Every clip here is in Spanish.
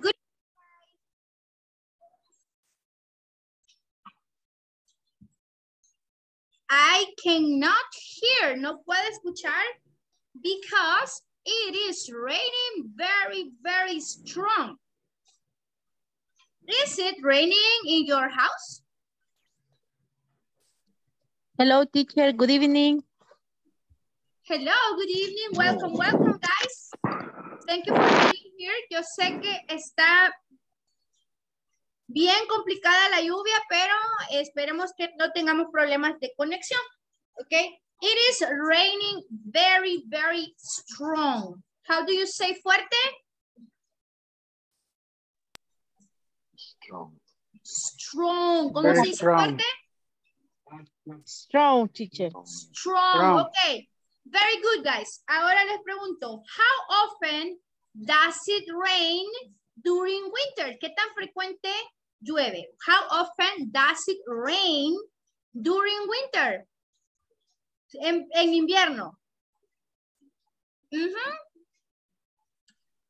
Good. I cannot hear, no puedo escuchar because it is raining very, very strong. Is it raining in your house? Hello, teacher. Good evening. Hello, good evening. Welcome, welcome, guys. Thank you for being here. Yo sé que está bien complicada la lluvia, pero esperemos que no tengamos problemas de conexión. ¿Ok? It is raining very, very strong. How do you say fuerte? Strong. Strong. ¿Cómo Very se dice strong. fuerte? Strong, teacher. Strong. Strong. Okay. Very good, guys. Ahora les pregunto, how often does it rain during winter? ¿Qué tan frecuente llueve? How often does it rain during winter? En, en invierno.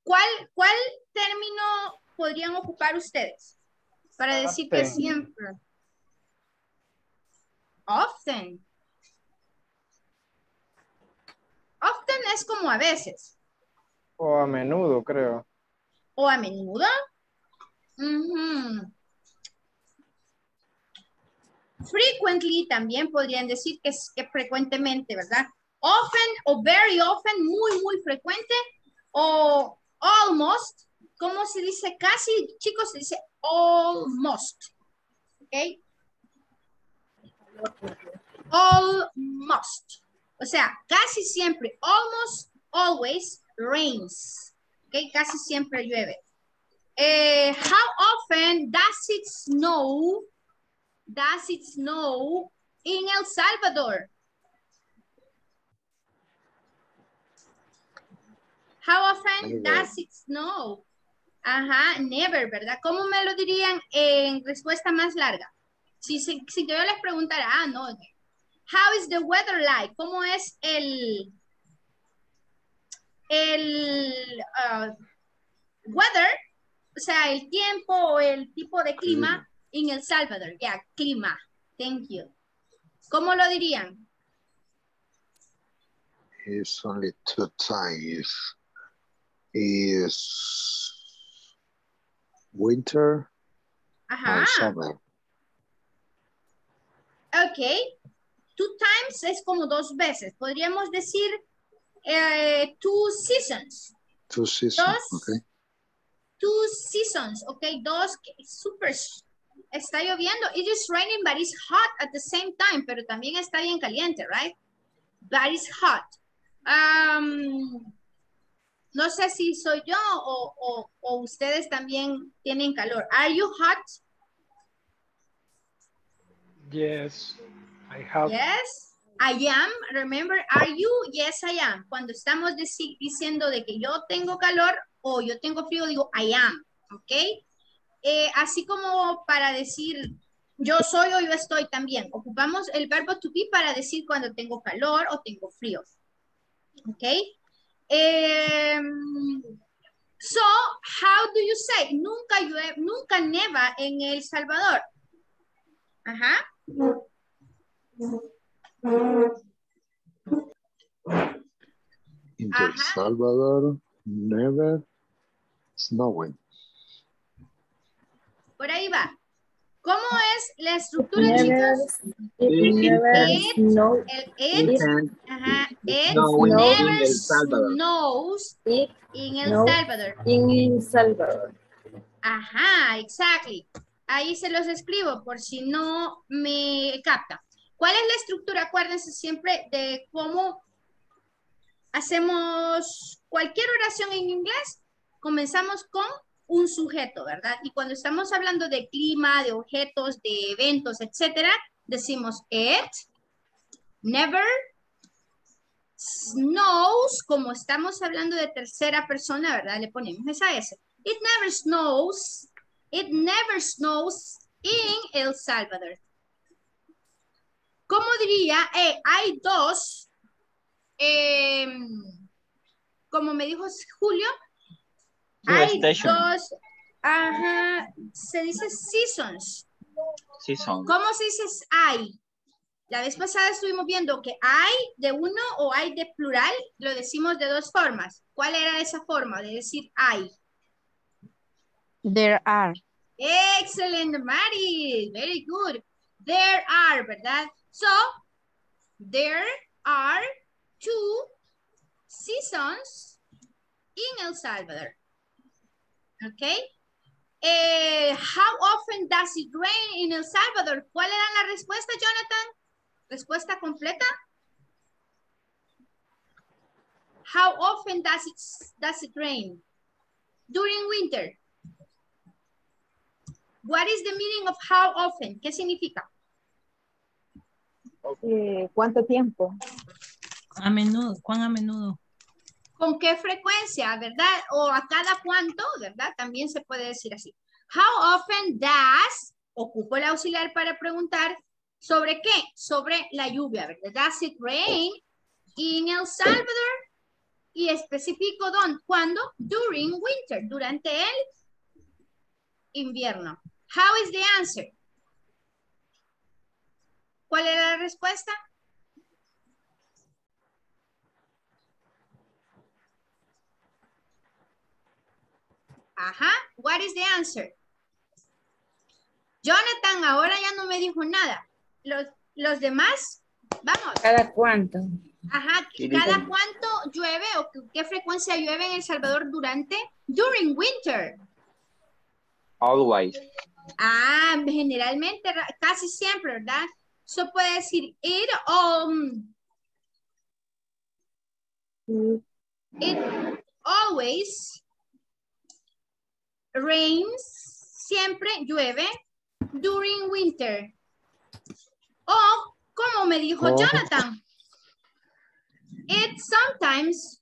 ¿Cuál, ¿Cuál término podrían ocupar ustedes para decir que siempre? Often. Often es como a veces O a menudo, creo. o a menudo. Ujú. Frequently también podrían decir que, es, que frecuentemente, ¿verdad? Often o very often, muy, muy frecuente o almost, ¿cómo se dice? Casi, chicos, se dice almost. ¿Ok? Almost. O sea, casi siempre, almost always rains. ¿Ok? Casi siempre llueve. Eh, how often does it snow? Does it snow in El Salvador? How often does it snow? Ajá, never, ¿verdad? ¿Cómo me lo dirían en respuesta más larga? Si, si, si yo les preguntara, ah, no. How is the weather like? ¿Cómo es el, el uh, weather? O sea, el tiempo o el tipo de clima en El Salvador. Ya, clima. Thank you. ¿Cómo lo dirían? It's only two times. Is winter Ajá. and summer. Ok. Two times es como dos veces. Podríamos decir eh, two seasons. Two seasons. Dos. Okay. Two seasons. Ok, dos. Super. Está lloviendo. It is raining, but it's hot at the same time. Pero también está bien caliente, right? But it's hot. Um, no sé si soy yo o, o, o ustedes también tienen calor. Are you hot? Yes, I have. Yes, I am. Remember, are you? Yes, I am. Cuando estamos diciendo de que yo tengo calor o yo tengo frío, digo I am. ¿Ok? Eh, así como para decir yo soy o yo estoy también. Ocupamos el verbo to be para decir cuando tengo calor o tengo frío. ¿Ok? Em, so, how do you say? Nunca llueve, nunca neva en El Salvador. Ajá. In El. Salvador, never snowing. Por ahí va. ¿Cómo es la estructura, Never, chicos? it never It- snow, El it, And ajá, it snow never El snows it in El. Salvador. in Salvador. Ajá, exactly. Ahí se los escribo por si no me capta. ¿Cuál es la estructura? Acuérdense siempre de cómo hacemos cualquier oración en inglés. Comenzamos con un sujeto, ¿verdad? Y cuando estamos hablando de clima, de objetos, de eventos, etcétera, decimos it never snows, como estamos hablando de tercera persona, ¿verdad? Le ponemos esa S. It never snows. It never snows in El Salvador. ¿Cómo diría? Eh, hay dos, em, como me dijo Julio, hay dos, Ajá, se dice seasons. Season. ¿Cómo se dice hay? La vez pasada estuvimos viendo que hay de uno o hay de plural, lo decimos de dos formas. ¿Cuál era esa forma de decir hay? There are. Excellent, Mari. Very good. There are, ¿verdad? So, there are two seasons in El Salvador. Okay. Eh, how often does it rain in El Salvador? ¿Cuál era la respuesta, Jonathan? ¿Respuesta completa? How often does it, does it rain? During winter. What is the meaning of how often? ¿Qué significa? Eh, ¿Cuánto tiempo? A menudo, ¿cuán a menudo? ¿Con qué frecuencia, verdad? O a cada cuánto, ¿verdad? También se puede decir así. How often does, ocupo el auxiliar para preguntar, ¿sobre qué? Sobre la lluvia, ¿verdad? Does it rain in El Salvador? Y especifico dónde, ¿cuándo? During winter, durante el invierno. How is the answer? ¿Cuál era la respuesta? Ajá. What is the answer? Jonathan ahora ya no me dijo nada. Los, los demás, vamos. ¿Cada cuánto? Ajá. ¿Cada cuánto llueve o qué- qué frecuencia llueve en El Salvador durante? During winter. Always. Ah, generalmente, ra- casi siempre, ¿verdad? So puede decir it, um, Sí. it always rains, siempre llueve during winter. O, como me dijo Oh. Jonathan, it sometimes,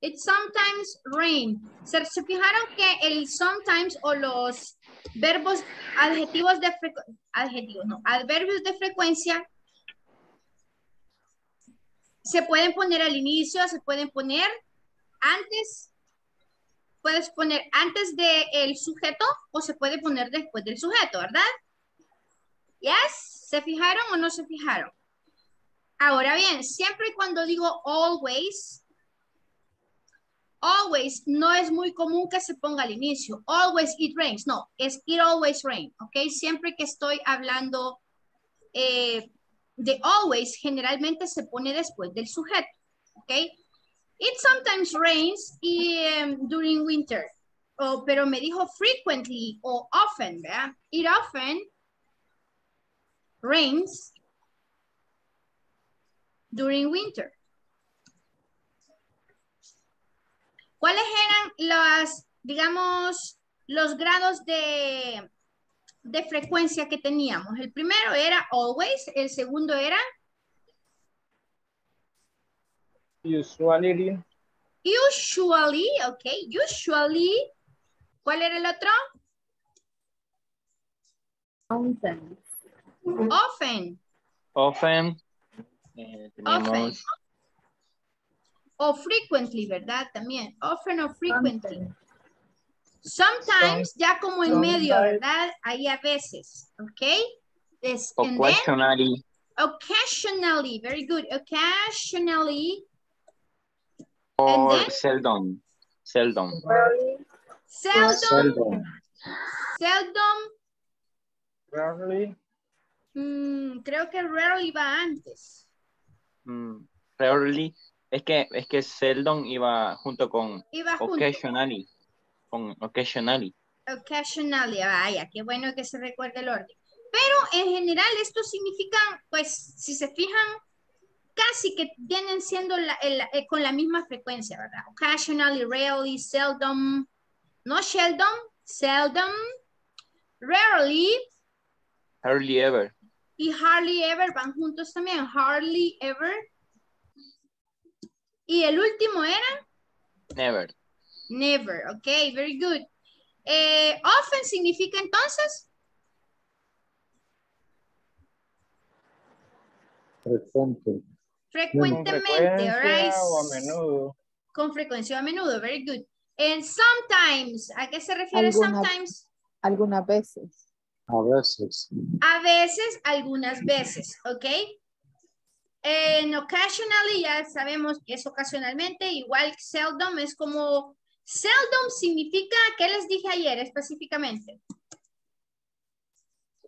it sometimes rain. ¿Se, se fijaron que el sometimes o los verbos adjetivos de adjetivos, no, adverbios de frecuencia se pueden poner al inicio, se pueden poner antes, puedes poner antes del sujeto o se puede poner después del sujeto, ¿verdad? ¿Yes? ¿Se fijaron o no se fijaron? Ahora bien, siempre y cuando digo always, always no es muy común que se ponga al inicio. Always it rains. No, es it always rain, ¿ok? Siempre que estoy hablando eh, de always, generalmente se pone después del sujeto, ¿ok? It sometimes rains em, during winter. Oh, pero me dijo frequently o often, ¿verdad? It often rains during winter. ¿Cuáles eran las, digamos, los grados de, de frecuencia que teníamos? El primero era always, el segundo era Usually, usually, ok, usually. ¿Cuál era el otro? Sometimes. Often Often. eh, tenemos o frequently, ¿verdad? También, often o frequently. Sometimes. Ya como en medio. ¿verdad? Ahí a veces, ¿ok? Then occasionally. occasionally, very good. Occasionally, Or then? seldom. Seldom. Seldom, Seldom. seldom, rarely, mm, creo que rarely va antes. Mm, rarely. Es que, es que seldom iba junto con Iba junto. occasionally. Con occasionally. Occasionally, vaya, qué bueno que se recuerde el orden. Pero en general esto significa, pues, si se fijan, casi que vienen siendo la- el- eh, con la misma frecuencia, ¿verdad? Occasionally, rarely, seldom, no seldom, seldom, rarely Hardly ever. y hardly ever van juntos también, hardly ever. Y el último era Never. never, ok, very good. Eh, often significa entonces Frecuente. con frecuentemente, alright. o a menudo. Con frecuencia o a menudo, very good. And sometimes, ¿a qué se refiere Algunas- sometimes? Algunas veces. A veces. A veces, algunas veces, ¿ok? En occasionally ya sabemos que es ocasionalmente, igual seldom es como, seldom significa, ¿qué les dije ayer específicamente?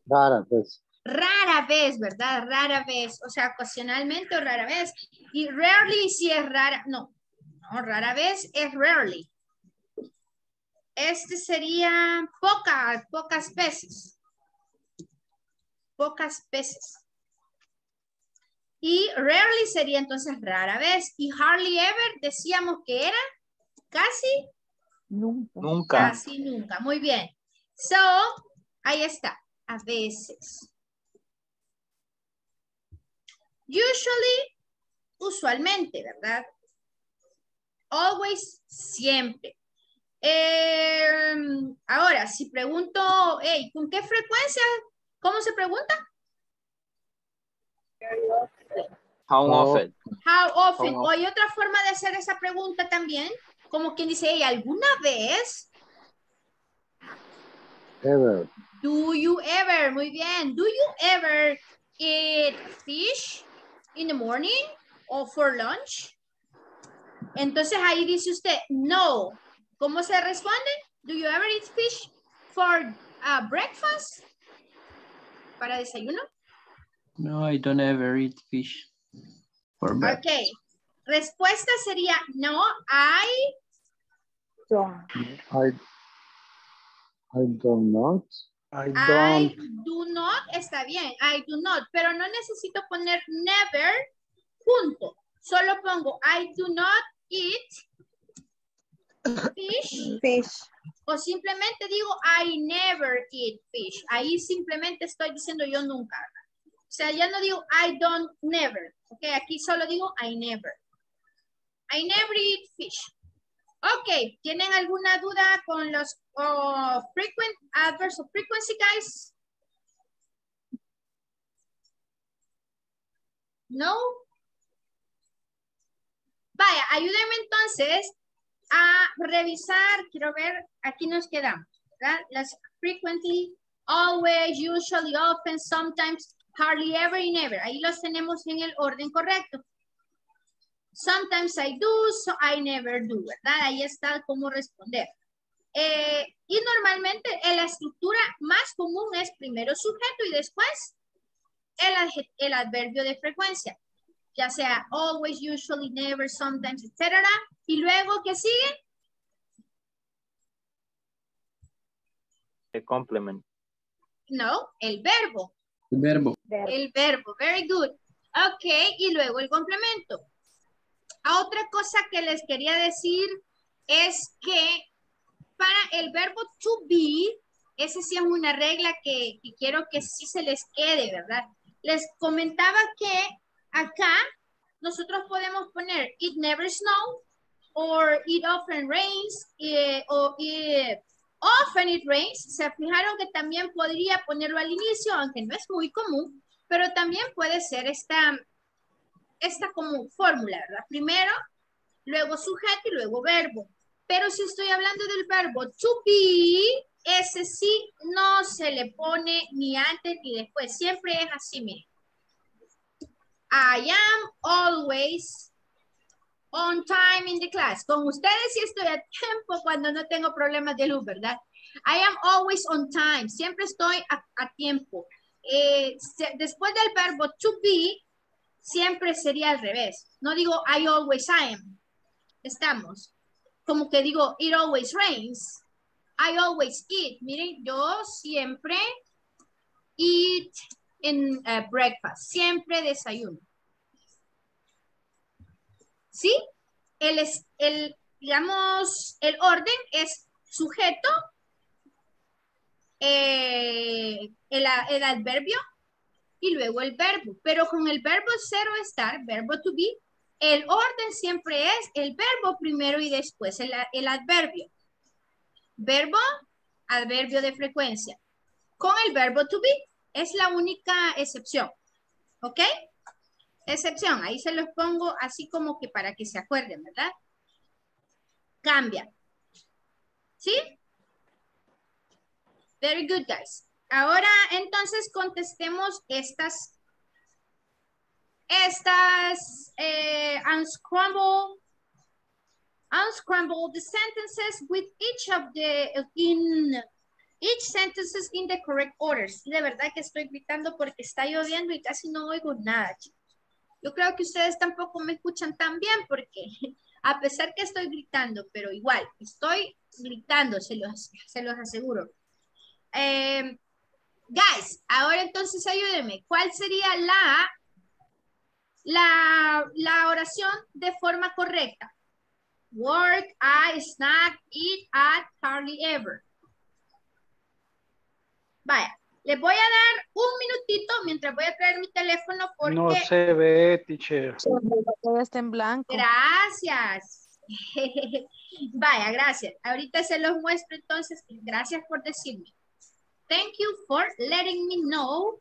Rara vez. Rara vez, ¿verdad? Rara vez, o sea, ocasionalmente o rara vez. Y rarely sí es rara, no, no, rara vez es rarely. Este sería pocas, pocas veces. Pocas veces. Y rarely sería entonces rara vez. Y hardly ever decíamos que era casi, Nunca. Nunca. casi nunca. Muy bien. So, ahí está. A veces. Usually, usualmente, ¿verdad? Always, siempre. Eh, ahora, si pregunto, hey, ¿con qué frecuencia? ¿Cómo se pregunta? How often? How often? How O hay otra forma de hacer esa pregunta también, como quien dice, hey, ¿alguna vez? Ever. Do you ever? Muy bien. Do you ever eat fish in the morning or for lunch? Entonces ahí dice usted, no. ¿Cómo se responde? Do you ever eat fish for uh, breakfast? ¿Para desayuno? No, I don't ever eat fish. For breakfast. Ok. Respuesta sería, no, I Don't. I, I do not. I I don't. do not, está bien, I do not, pero no necesito poner never junto. Solo pongo I do not eat fish Fish. o simplemente digo I never eat fish. Ahí simplemente estoy diciendo yo nunca. O sea, ya no digo I don't never. Ok, aquí solo digo I never. I never eat fish. Ok, ¿tienen alguna duda con los oh, frequent frequency, guys? No. Vaya, ayúdenme entonces a revisar, quiero ver, aquí nos quedamos. Las frequently, always, usually, often, sometimes, hardly ever y never. Ahí los tenemos en el orden correcto. Sometimes I do, so I never do, ¿verdad? Ahí está cómo responder. Eh, y normalmente en la estructura más común es primero sujeto y después el, el adverbio de frecuencia. Ya sea always, usually, never, sometimes, etc. Y luego, ¿qué sigue? The complement. No, el verbo. El verbo. El verbo, very good. Ok, y luego el complemento. A otra cosa que les quería decir es que para el verbo to be, ese sí es una regla que, que quiero que sí se les quede, ¿verdad? Les comentaba que acá nosotros podemos poner it never snow or it often rains eh, o eh, often it rains. Se fijaron que también podría ponerlo al inicio, aunque no es muy común, pero también puede ser esta, esta como fórmula, ¿verdad? Primero, luego sujeto y luego verbo. Pero si estoy hablando del verbo to be, ese sí no se le pone ni antes ni después. Siempre es así, miren. I am always on time in the class. Con ustedes sí estoy a tiempo cuando no tengo problemas de luz, ¿verdad? I am always on time. Siempre estoy a, tiempo. Eh, después del verbo to be, siempre sería al revés. No digo I always am. Estamos. Como que digo it always rains. I always eat. Miren, yo siempre eat en eh, breakfast. Siempre desayuno. ¿Sí? El, el, digamos, el orden es sujeto, eh, el, el adverbio y luego el verbo. Pero con el verbo cero estar, verbo to be, el orden siempre es el verbo primero y después el, el adverbio. Verbo, adverbio de frecuencia. Con el verbo to be es la única excepción. ¿Ok? Excepción, ahí se los pongo así como que para que se acuerden, ¿verdad? cambia. ¿Sí? Very good, guys. Ahora, entonces, contestemos estas, estas, eh, unscramble, unscramble the sentences with each of the, in, each sentences in the correct orders. De verdad que estoy gritando porque está lloviendo y casi no oigo nada, chicos. Yo creo que ustedes tampoco me escuchan tan bien porque a pesar que estoy gritando, pero igual, estoy gritando, se los, se los aseguro. Eh, guys, ahora entonces ayúdenme. ¿Cuál sería la, la, la oración de forma correcta? Work, I, snack, eat, at, hardly ever. Vaya, les voy a dar un minutito mientras voy a traer mi teléfono porque... No se ve, teacher. Todo está en blanco. Gracias. Vaya, gracias. Ahorita se los muestro entonces. Gracias por decirme. Thank you for letting me know.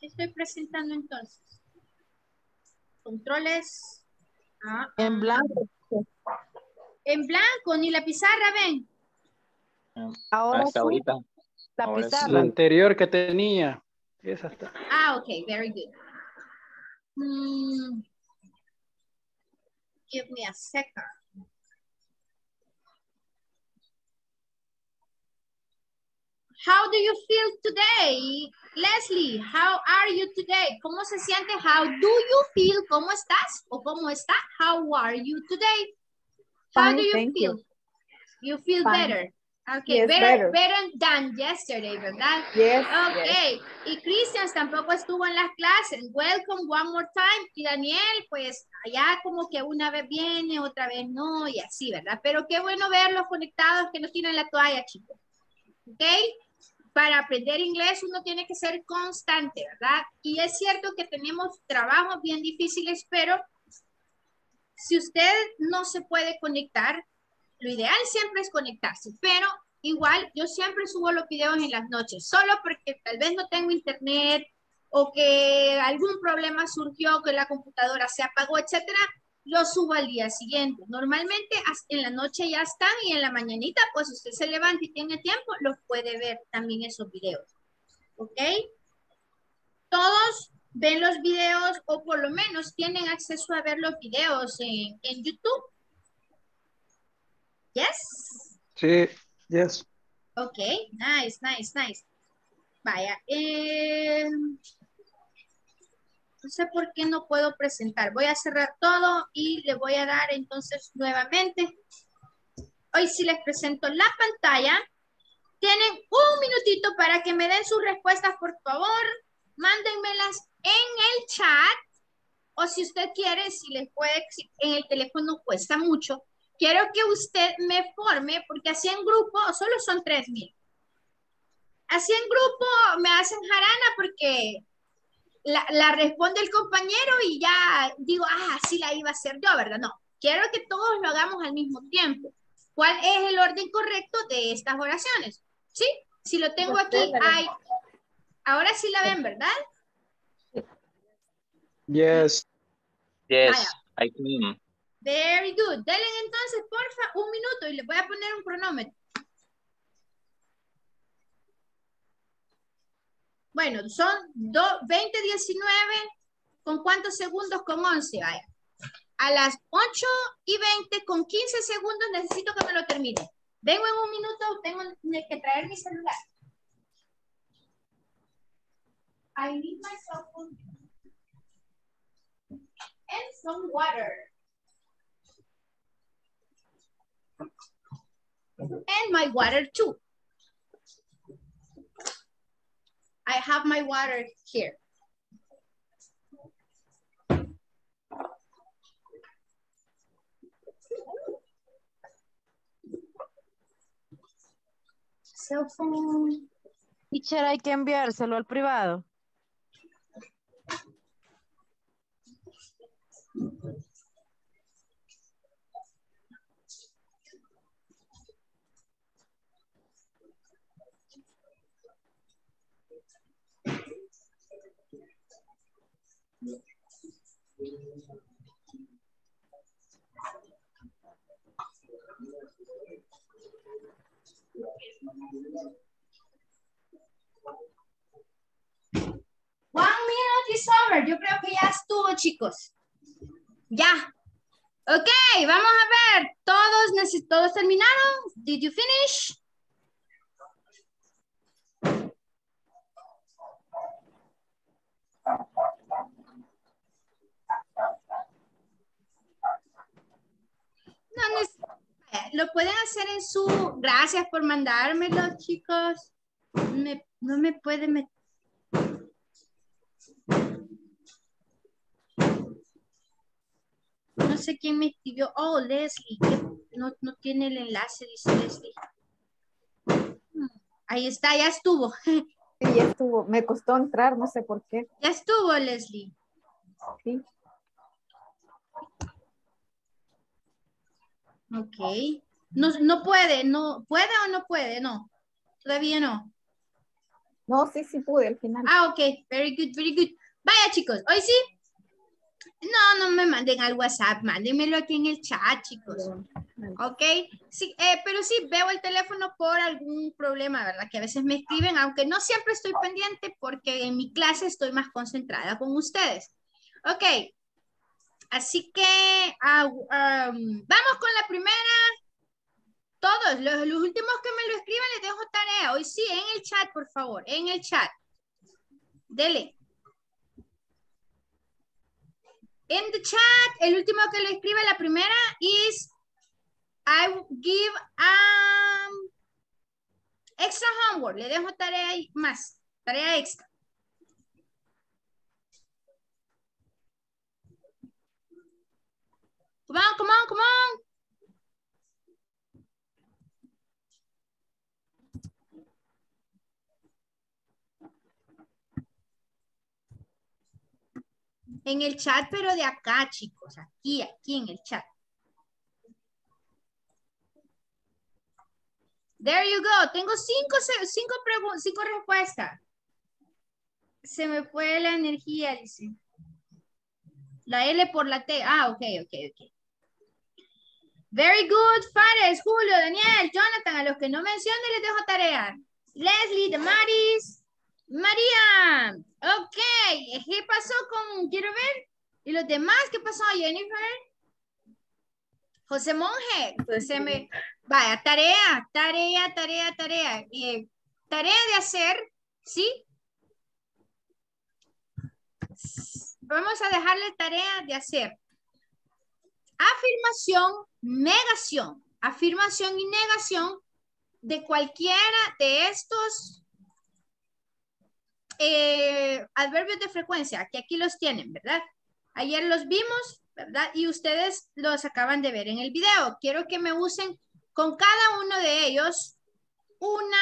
¿Qué estoy presentando entonces? Controles. Ah, En ah. Blanco. En blanco, ni la pizarra, ven. Ahora Hasta sí, ahorita. la ahora sí. La pizarra. anterior que tenía. Esa está. Ah, ok, very good. Mm. Give me a second. How do you feel today? Leslie, how are you today? ¿Cómo se siente? How do you feel? ¿Cómo estás? ¿O cómo está? How are you today? How Fine, do you feel? You feel Fine. better. Okay, Yes, better, better. better than yesterday, ¿verdad? Yes, Ok, yes. y Cristian tampoco estuvo en las clases. Welcome one more time. Y Daniel, pues allá como que una vez viene, otra vez no, y así, ¿verdad? Pero qué bueno verlos conectados que no tienen la toalla, chicos. ¿Ok? Para aprender inglés uno tiene que ser constante, ¿verdad? Y es cierto que tenemos trabajos bien difíciles, pero si usted no se puede conectar, lo ideal siempre es conectarse, pero igual yo siempre subo los videos en las noches, solo porque tal vez no tengo internet o que algún problema surgió, que la computadora se apagó, etcétera, lo subo al día siguiente. Normalmente en la noche ya están y en la mañanita, pues usted se levanta y tiene tiempo, los puede ver también esos videos. ¿Ok? Todos ven los videos o por lo menos tienen acceso a ver los videos en, en YouTube. Yes. Sí, yes. Ok, nice, nice, nice. Vaya, eh, no sé por qué no puedo presentar. Voy a cerrar todo y le voy a dar entonces nuevamente. Hoy sí les presento la pantalla. Tienen un minutito para que me den sus respuestas, por favor. Mándenmelas en el chat. O si usted quiere, si les puede, en el teléfono cuesta mucho. Quiero que usted me forme, porque así en grupo solo son tres mil. Así en grupo me hacen jarana porque la, la responde el compañero y ya digo, ah, sí la iba a hacer yo, ¿verdad? No, quiero que todos lo hagamos al mismo tiempo. ¿Cuál es el orden correcto de estas oraciones? ¿Sí? Si lo tengo aquí, hay... Ahora sí la ven, ¿verdad? Yes. Yes, Vaya. I can. Very good. Denle entonces, porfa, un minuto y le voy a poner un cronómetro. Bueno, son do- 20, 19, ¿con cuántos segundos? Con 11, vaya. A las 8 y 20, con 15 segundos necesito que me lo termine. Vengo en un minuto, tengo que traer mi celular. I need my cell phone. And some water. and my water too. I have my water here. Cell phone. Teacher, hay que enviárselo al privado. One minute is over. Yo creo que ya estuvo, chicos. Ya. Ok, vamos a ver. ¿Todos, todos terminaron? Did you finish? No, vaya, lo pueden hacer en su... Gracias por mandármelo, chicos. Me- no me puede meter. Sé quién me escribió. Oh, Leslie. No, no tiene el enlace, dice Leslie. Hmm, Ahí está, ya estuvo. Sí, ya estuvo. Me costó entrar, no sé por qué. Ya estuvo, Leslie. Sí. Ok. No, no puede, no. ¿Puede o no puede? No. Todavía no. No, sí, sí pude al final. Ah, ok. Very good, very good. Vaya, chicos. Hoy sí. No, no me manden al WhatsApp. Mándenmelo aquí en el chat, chicos. Ok, sí, eh, pero sí, veo el teléfono por algún problema, ¿verdad? Que a veces me escriben, aunque no siempre estoy pendiente porque en mi clase estoy más concentrada con ustedes. Ok, así que ah, um, vamos con la primera. Todos, los, los últimos que me lo escriban les dejo tarea. Hoy sí, en el chat, por favor, en el chat. Dele. En the chat, el último que lo escribe, la primera is I give um, extra homework. Le dejo tarea más. Tarea extra. Come on, come on, come on. En el chat, pero de acá, chicos. Aquí, aquí en el chat. There you go. Tengo cinco, cinco, cinco respuestas. Se me fue la energía, dice. La L por la T. Ah, ok, ok, ok. Very good, Fares, Julio, Daniel, Jonathan. A los que no mencioné les dejo tarea. Leslie, Damaris, María. Ok. ¿Qué pasó con, quiero? ¿Y los demás? ¿Qué pasó, Jennifer? José Monje. Se me, Vaya, tarea, tarea, tarea, tarea. Eh, tarea de hacer, ¿sí? Vamos a dejarle tarea de hacer. Afirmación, negación. Afirmación y negación de cualquiera de estos eh, adverbios de frecuencia, que aquí los tienen, ¿verdad? Ayer los vimos, ¿verdad? Y ustedes los acaban de ver en el video. Quiero que me usen con cada uno de ellos una...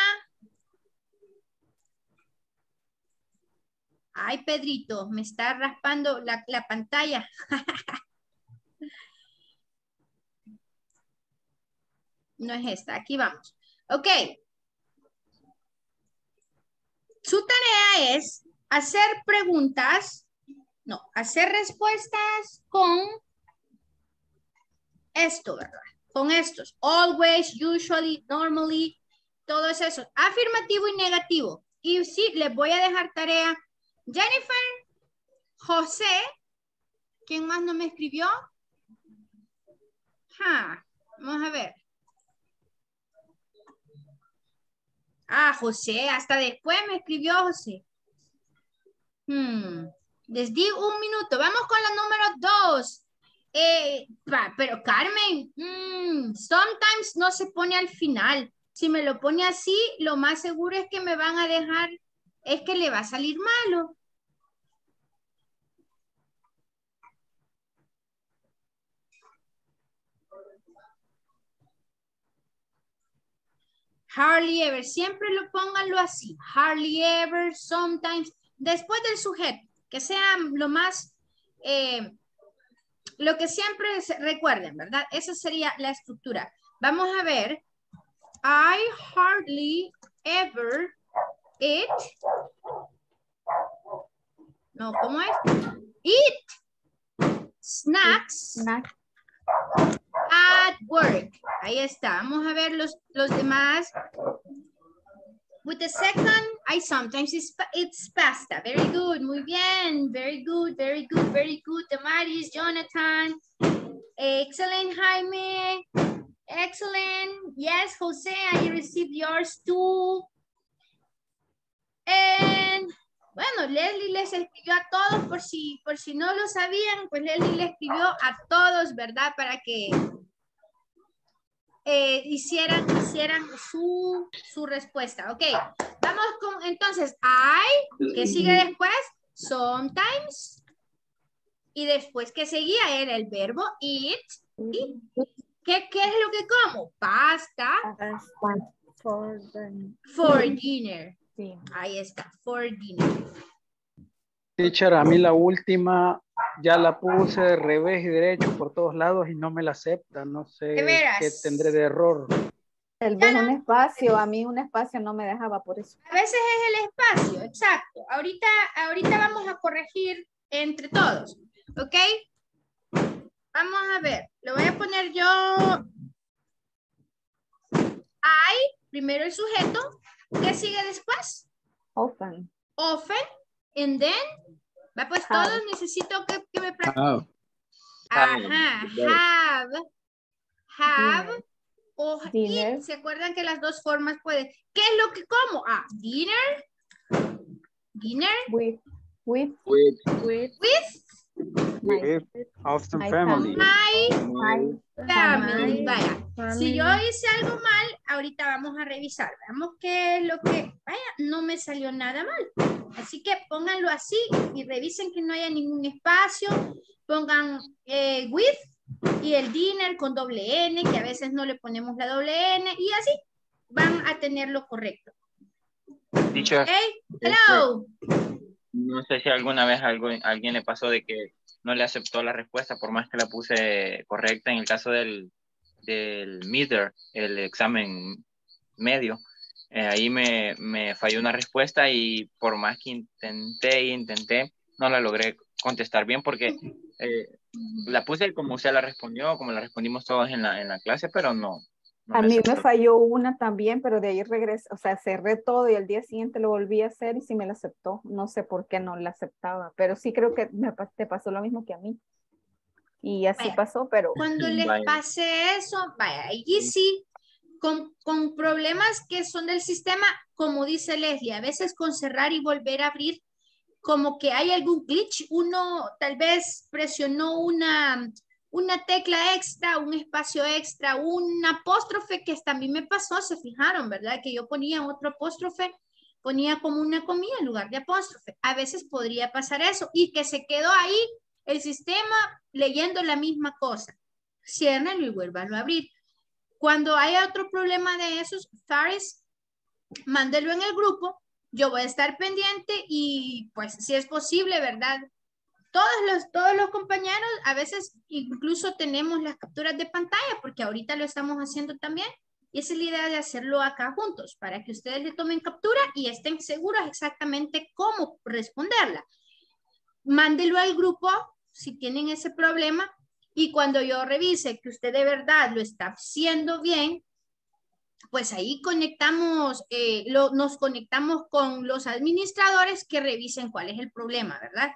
Ay, Pedrito, me está raspando la, la pantalla. no es esta, aquí vamos. Ok. Su tarea es hacer preguntas, no, hacer respuestas con esto, ¿verdad? Con estos. Always, usually, normally, todo es eso. Afirmativo y negativo. Y sí, les voy a dejar tarea. Jennifer, José, ¿quién más no me escribió? Vamos a ver. Ah, José, hasta después me escribió José. Hmm, Les di un minuto. Vamos con la número dos. Eh, pa- pero Carmen, mm, sometimes no se pone al final. Si me lo pone así, lo más seguro es que me van a dejar, es que le va a salir malo. Hardly ever, siempre lo pónganlo así. Hardly ever, sometimes, después del sujeto, que sea lo más, eh, lo que siempre recuerden, ¿verdad? Esa sería la estructura. Vamos a ver. I hardly ever eat. No, ¿cómo es? Eat snacks Snack. At work. Ahí está. Vamos a ver los, los demás. With the second, I sometimes it's, it's pasta. Very good. Muy bien. Very good. Very good. Very good. Damaris, Jonathan. Excellent, Jaime. Excellent. Yes, Jose, I received yours too. And, bueno, Leslie les escribió a todos por si, por si no lo sabían, pues Leslie le escribió a todos, ¿verdad? Para que eh, hicieran, hicieran su, su respuesta. Ok, vamos con, entonces, I, que sigue después? Sometimes. Y después, que seguía? Era el verbo eat. Y, ¿qué, ¿Qué es lo que como? Pasta For the- for dinner. sí. Ahí está, for dinner. Teacher, a mí la última ya la puse de revés y derecho por todos lados y no me la acepta. No sé ¿De veras? qué tendré de error. Tal vez un espacio, a mí un espacio no me dejaba por eso. A veces es el espacio, exacto. Ahorita, ahorita vamos a corregir entre todos, ¿ok? Vamos a ver, lo voy a poner yo. I, primero el sujeto. ¿Qué sigue después? Often. Often, and then. Va, pues Have. todos necesito que, que me practiquen. Ajá, have, have o Dinner. eat. ¿Se acuerdan que las dos formas pueden? ¿Qué es lo que como? Ah, dinner, dinner With, with, With with with my, of the my family. my my family. Family. Vaya, si yo hice algo mal, ahorita vamos a revisar. Veamos qué es lo que, vaya, no me salió nada mal. Así que pónganlo así y revisen que no haya ningún espacio. Pongan eh, with y el dinner con doble N, que a veces no le ponemos la doble N, y así van a tener lo correcto. teacher, ¿Ok? Hello. No sé si alguna vez algo, alguien le pasó de que no le aceptó la respuesta por más que la puse correcta en el caso del, del midter, el examen medio. Eh, ahí me, me falló una respuesta y por más que intenté e intenté, no la logré contestar bien porque eh, la puse como usted la respondió, como la respondimos todos en la, en la clase, pero no. No A mí me falló una también, pero de ahí regresé, o sea, cerré todo y al día siguiente lo volví a hacer y sí me la aceptó. No sé por qué no la aceptaba, pero sí creo que me, te pasó lo mismo que a mí. Y así Vaya. pasó, pero Cuando les Vaya. pase eso, vaya, allí sí, con, con problemas que son del sistema, como dice Leslie, a veces con cerrar y volver a abrir, como que hay algún glitch, uno tal vez presionó una, una tecla extra, un espacio extra, un apóstrofe que mí me pasó, se fijaron, ¿verdad? Que yo ponía otro apóstrofe, ponía como una comida en lugar de apóstrofe. A veces podría pasar eso y que se quedó ahí el sistema leyendo la misma cosa. Ciérrenlo y vuélvanlo a abrir. Cuando haya otro problema de esos, Faris, mándelo en el grupo. Yo voy a estar pendiente y pues si es posible, ¿verdad? Todos los, todos los compañeros, a veces incluso tenemos las capturas de pantalla porque ahorita lo estamos haciendo también. Y esa es la idea de hacerlo acá juntos, para que ustedes le tomen captura y estén seguros exactamente cómo responderla. Mándelo al grupo si tienen ese problema y cuando yo revise que usted de verdad lo está haciendo bien, pues ahí conectamos, eh, lo- nos conectamos con los administradores que revisen cuál es el problema, ¿verdad?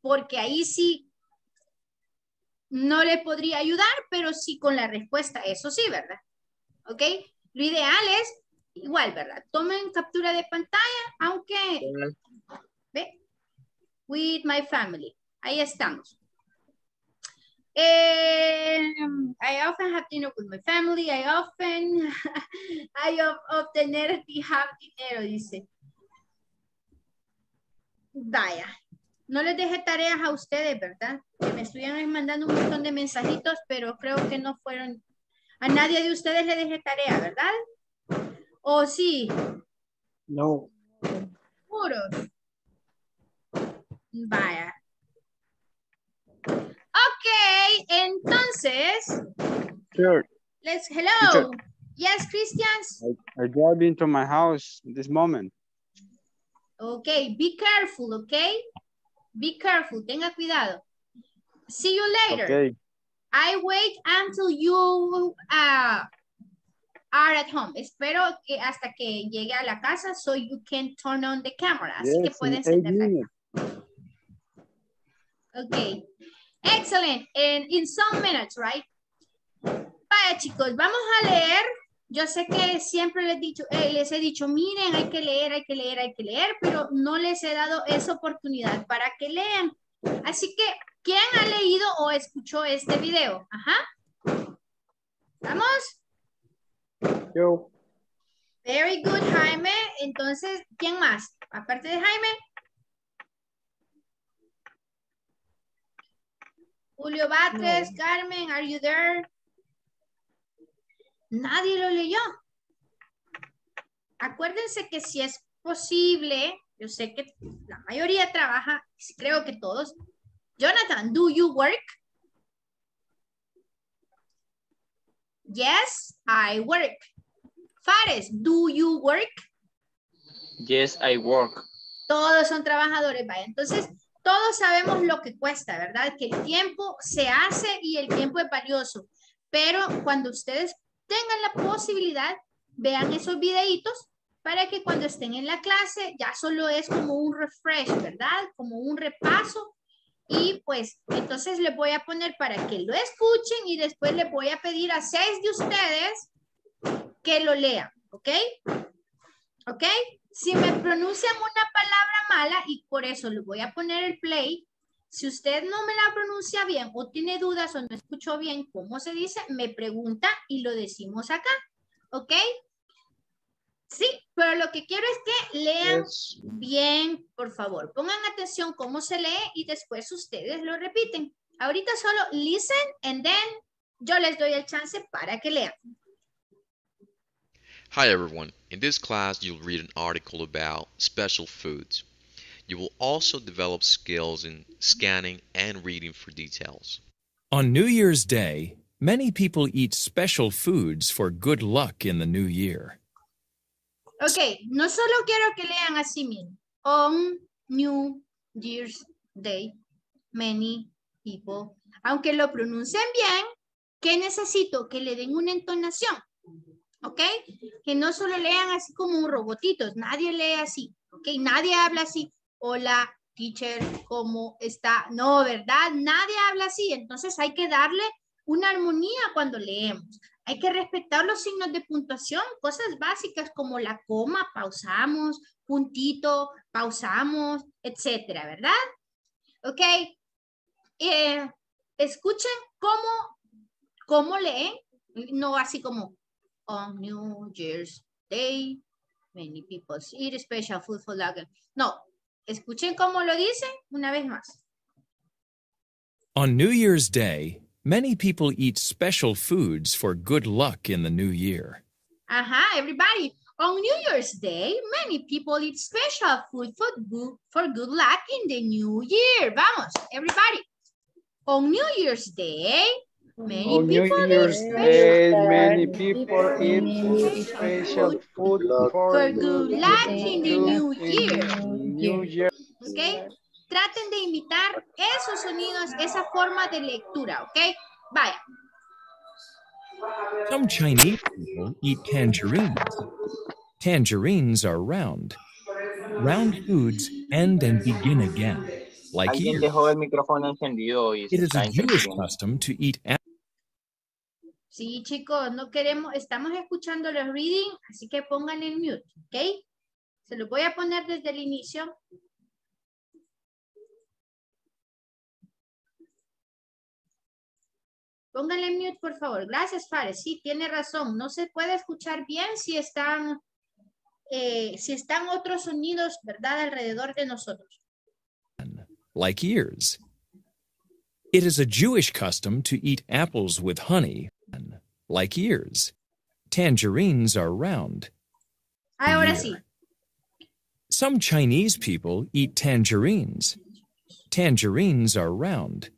Porque ahí sí no le podría ayudar, pero sí con la respuesta, eso sí, ¿verdad? ¿Ok? Lo ideal es igual, ¿verdad? Tomen captura de pantalla, aunque, ¿ve? With my family. Ahí estamos. Em, I often have dinner with my family. I often, I of, obtener have dinero, dice. Vaya, no les dejé tareas a ustedes, ¿verdad? Que me estuvieron mandando un montón de mensajitos, pero creo que no fueron, a nadie de ustedes le dejé tarea, ¿verdad? ¿O sí? No. Puros. Vaya. Ok, entonces, Sure. let's, hello. Yes, Christians. I drive into my house this moment. Ok, be careful, ok? Be careful, tenga cuidado. See you later. Okay. I wait until you uh, are at home. Espero que hasta que llegue a la casa so you can turn on the camera. Así que pueden encender la. Ok. Excellent. And in some minutes, right? Vaya, chicos, vamos a leer. Yo sé que siempre les, dicho, eh, les he dicho, miren, hay que leer, hay que leer, hay que leer, pero no les he dado esa oportunidad para que lean. Así que, ¿quién ha leído o escuchó este video? Ajá. ¿Vamos? Yo, Very good, Jaime. Entonces, ¿quién más? Aparte de Jaime. Julio Batres, Carmen, are you there? Nadie lo leyó. Acuérdense que si es posible, yo sé que la mayoría trabaja, creo que todos. Jonathan, do you work? Yes, I work. Fares, do you work? Yes, I work. Todos son trabajadores, vaya. Entonces, todos sabemos lo que cuesta, ¿verdad? Que el tiempo se hace y el tiempo es valioso. Pero cuando ustedes tengan la posibilidad, vean esos videitos para que cuando estén en la clase ya solo es como un refresh, ¿verdad? Como un repaso. Y pues entonces les voy a poner para que lo escuchen y después les voy a pedir a seis de ustedes que lo lean, ¿ok? ¿Ok? Si me pronuncian una palabra mala y por eso les voy a poner el play, si usted no me la pronuncia bien o tiene dudas o no escuchó bien cómo se dice, me pregunta y lo decimos acá, ¿ok? Sí, pero lo que quiero es que lean bien, por favor. Pongan atención cómo se lee y después ustedes lo repiten. Ahorita solo listen and then yo les doy el chance para que lean. Hi everyone, in this class you'll read an article about special foods. You will also develop skills in scanning and reading for details. On New Year's Day, many people eat special foods for good luck in the new year. Ok, no solo quiero que lean así mismo. On New Year's Day, many people. Aunque lo pronuncien bien, ¿qué necesito? Que le den una entonación. ¿Ok? Que no solo lean así como un robotito. Nadie lee así. ¿Ok? Nadie habla así. Hola, teacher, ¿cómo está? No, ¿verdad? Nadie habla así. Entonces hay que darle una armonía cuando leemos. Hay que respetar los signos de puntuación, cosas básicas como la coma, pausamos, puntito, pausamos, etcétera, ¿verdad? Ok. Eh, escuchen cómo, cómo leen, no así como on New Year's Day, many people eat special food for luck. No, escuchen cómo lo dicen una vez más. On New Year's Day, many people eat special foods for good luck in the new year. Ajá, everybody. On New Year's Day, many people eat special food for good, for good luck in the new year. Vamos, everybody. On New Year's Day, many on New people Year's eat Day, special many people eat special food for for good luck in the new year. New Year. ¿Ok? Traten de imitar esos sonidos, esa forma de lectura, ¿ok? Vaya. Some Chinese people eat tangerines. Tangerines are round. Round foods end and begin again, like Alguien dejó el micrófono encendido y It is a Jewish custom to eat apples. Sí, chicos, no queremos, estamos escuchando los reading, así que pónganle en mute, ¿ok? Se los voy a poner desde el inicio. Pónganle mute, por favor. Gracias, Fares. Sí, tiene razón. No se puede escuchar bien si están, eh, si están otros sonidos, ¿verdad? Alrededor de nosotros. like ears. It is a Jewish custom to eat apples with honey, like ears. Tangerines are round. Ahora sí. Some Chinese people eat tangerines. Tangerines are round.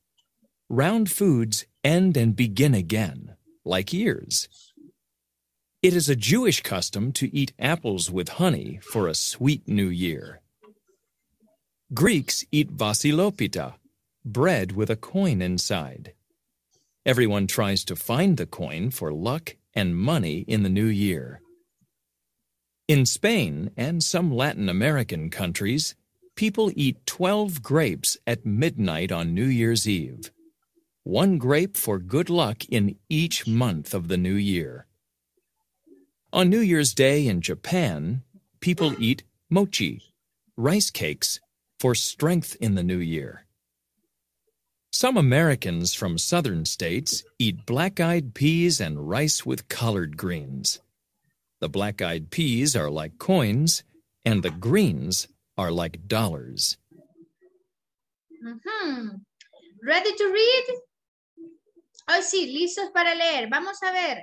Round foods end and begin again, like ears. It is a Jewish custom to eat apples with honey for a sweet new year. Greeks eat vasilopita. bread with a coin inside. Everyone tries to find the coin for luck and money in the new year. In Spain and some Latin American countries, people eat 12 grapes at midnight on New Year's Eve. One grape for good luck in each month of the new year. On New Year's Day in Japan, people eat mochi, rice cakes, for strength in the new year. Some Americans from southern states eat black eyed peas and rice with collard greens. The black eyed peas are like coins, and the greens are like dollars. Ujú. Ready to read? Oh, sí, listos para leer. Vamos a ver.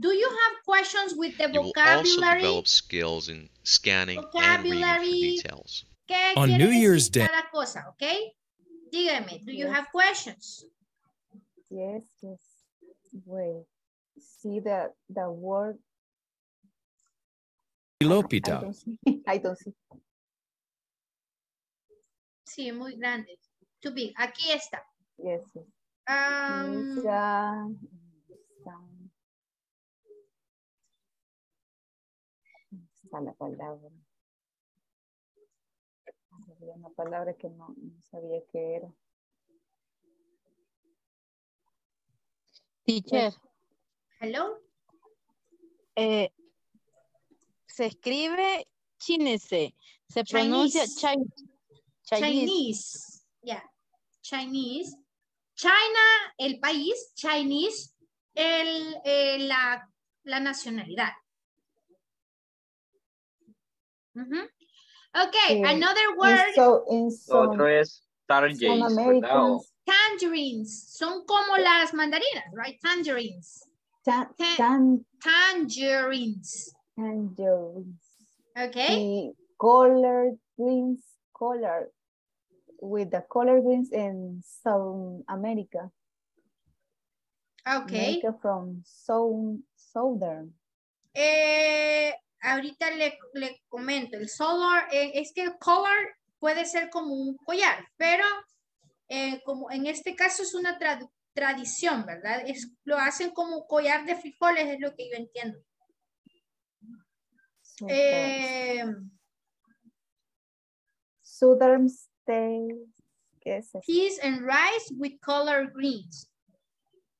Do you have questions with the You will also vocabulary? develop skills in scanning and reading for details. ¿Qué On New Year's Day- cada cosa, ok? Dígame, do you Yes. have questions? Yes, yes. Wait. See the the word. I don't see. I don't see. Sí, muy grande. Too big. Aquí está. Yes. Um, Está la palabra. Había una palabra que no, no sabía qué era. Teacher, hello? eh, se escribe chinese, se pronuncia Chinese. Chinese. Chinese. Chinese. Yeah. Chinese. China, el país. Chinese, el, eh, la, la nacionalidad. Ujú. Okay, another word, so, some, otro es Americans, tangerines. Son como las mandarinas, right? Tangerines. tan, Tan- tan, Tangerines. Tangerines. Okay. The color greens, color with the color greens in South America. Okay. America from south, southern. Eh, ahorita le, le comento, el solar, eh, es que el color puede ser como un collar, pero eh, como en este caso es una trad- tradición, ¿verdad? Es, lo hacen como un collar de frijoles, es lo que yo entiendo. Southern, Eh, southern states. ¿Qué es eso? peas and rice with color greens.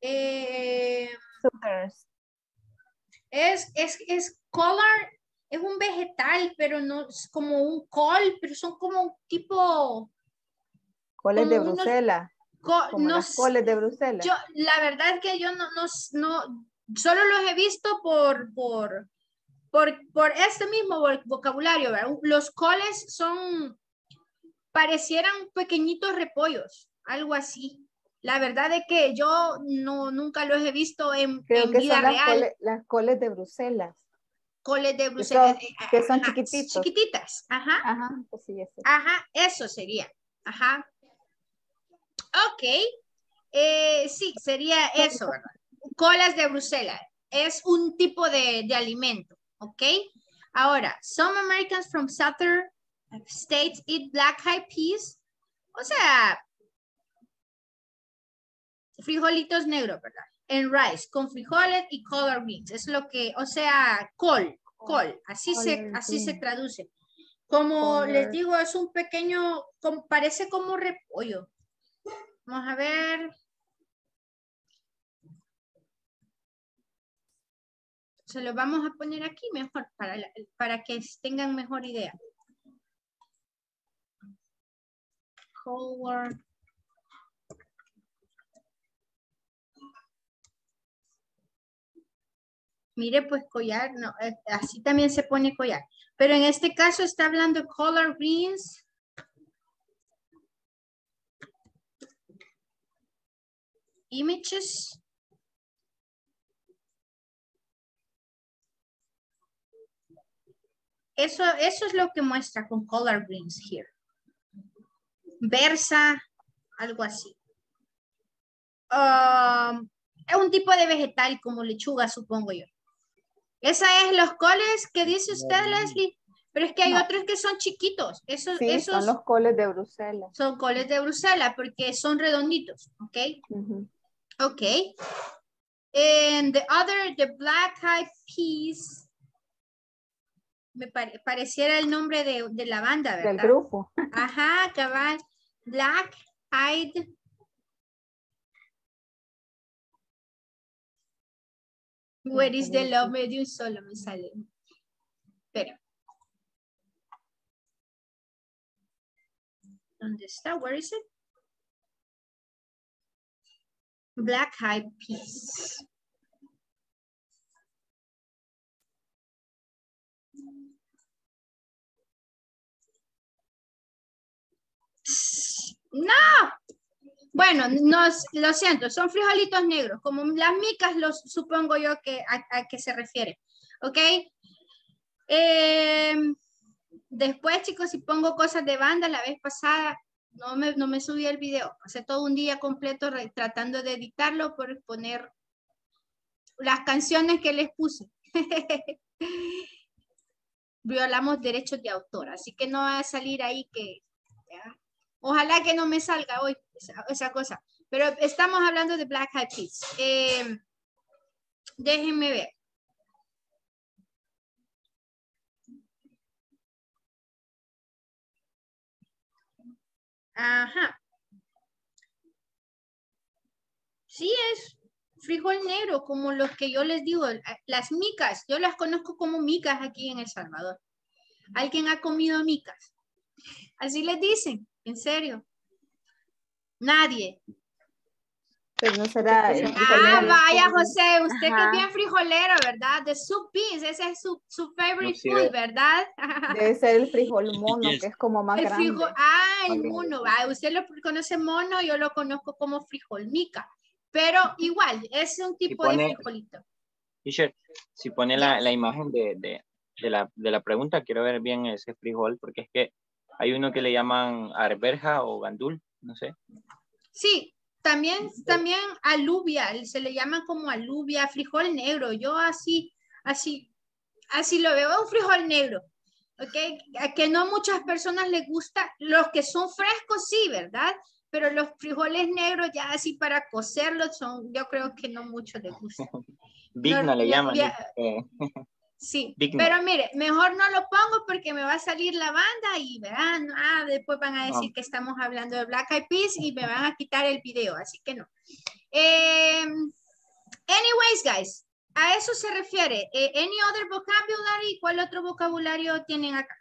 Eh, Southern. es, es, es color, es un vegetal, pero no es como un col, pero son como un tipo... Coles de Bruselas. Como no las coles de Bruselas. Yo, la verdad es que yo no, no, no, solo los he visto por, por, por, por este mismo vo- vocabulario, ¿verdad? Los coles son, parecieran pequeñitos repollos, algo así. La verdad es que yo no, nunca los he visto en, Creo en que vida son las, real. cole- las coles de Bruselas. coles de Bruselas. que son chiquititos. Chiquititas, ajá. Ajá, pues sí. Ajá, eso sería. Ajá. Ok. Eh, sí, sería eso, ¿verdad? Colas de Bruselas. Es un tipo de, de alimento. Ok. Ahora, some Americans from southern states eat black eyed peas. O sea, frijolitos negros, ¿verdad? En rice, con frijoles y color greens. Es lo que, o sea, col, col. Así se, así se traduce. Como les digo, es un pequeño, como- parece como repollo. Vamos a ver. Se lo vamos a poner aquí mejor para, para que tengan mejor idea. Color. Mire, pues collar, no, eh, así también se pone collar. Pero en este caso está hablando color greens. Images. Eso, eso es lo que muestra con color greens here. Versa, algo así. Um, es un tipo de vegetal como lechuga, supongo yo. Esa es los coles que dice usted, Leslie. Pero es que hay No. otros que son chiquitos. Esos, Sí, esos son los coles de Bruselas. son coles de Bruselas porque son redonditos, ¿ok? Ujú. Ok. And the other, the black eyed peas. Me pare- pareciera el nombre de, de la banda, Del ¿verdad? grupo. Ajá, cabal. Black eyed. Where is the love? Me dio un solo, me sale. Espera. ¿Dónde está? Where is it? Black eyed peas. No. Bueno, nos, lo siento, son frijolitos negros, como las micas, los supongo yo que a, a qué se refiere. ¿Ok? Em, después, chicos, si pongo cosas de banda, la vez pasada no me, no me subí el video. Hace todo un día completo tratando de editarlo por poner las canciones que les puse. Violamos derechos de autor, así que no va a salir ahí que... Ojalá que no me salga hoy esa, cosa. Pero estamos hablando de Black Eyed Peas. Em, déjenme ver. Ajá. Sí es frijol negro, como los que yo les digo, a- las micas. Yo las conozco como micas aquí en El Salvador. ¿Alguien ha comido micas? Así les dicen, en serio. Nadie. Pero no será Ah, vaya José, usted que es bien frijolero, ¿verdad? De soup beans, ese es su, su favorite sí, food, de- ¿verdad? Debe ser el frijol mono, que es como más El grande. frijol, ah, el mono, va, usted lo conoce mono, yo lo conozco como frijol mica, pero igual, es un tipo de pone- frijolito. Teacher, si pone la, la imagen de, de, de la, de la pregunta, quiero ver bien ese frijol, porque es que hay uno que le llaman arberja o gandul, no sé. Sí, también, también alubia, se le llama como alubia, frijol negro, yo así, así, así lo veo, un frijol negro, ¿ok? A que no muchas personas les gusta, los que son frescos sí, ¿verdad? Pero los frijoles negros ya así para cocerlos son, yo creo que no mucho les gusta. Digna le ya- llaman. ya- eh, Sí, Digno. pero mire, mejor no lo pongo porque me va a salir la banda y verán, ah, después van a decir No. que estamos hablando de Black Eyed Peas y me van a quitar el video, así que no. Em, anyways, guys, a eso se refiere. Eh, any other vocabulary? ¿Cuál otro vocabulario tienen acá?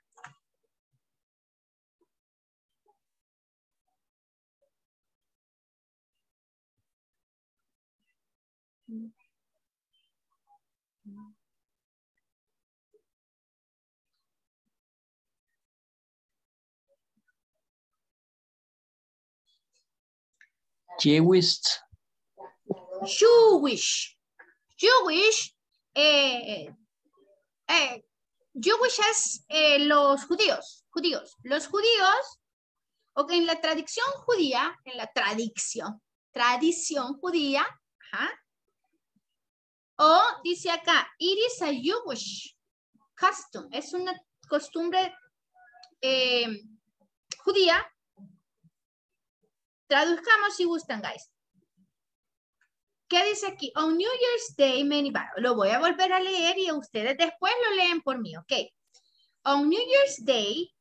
Jewish, Jewish. Jewish. eh, eh, Jewish es eh, los judíos. Judíos. Los judíos, o que en la tradición judía, en la tradición, tradición judía, o dice acá, it is a Jewish custom. Es una costumbre eh, judía. Traduzcamos si gustan, guys. ¿Qué dice aquí? On New Year's Day, many, lo voy a volver a leer y ustedes después lo leen por mí, ¿ok? On New Year's Day,